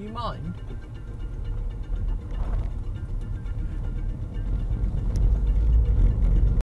you mind?